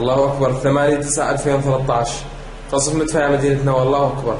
الله أكبر. 8 9 2013 قصف مدفع مدينتنا. نوى الله أكبر.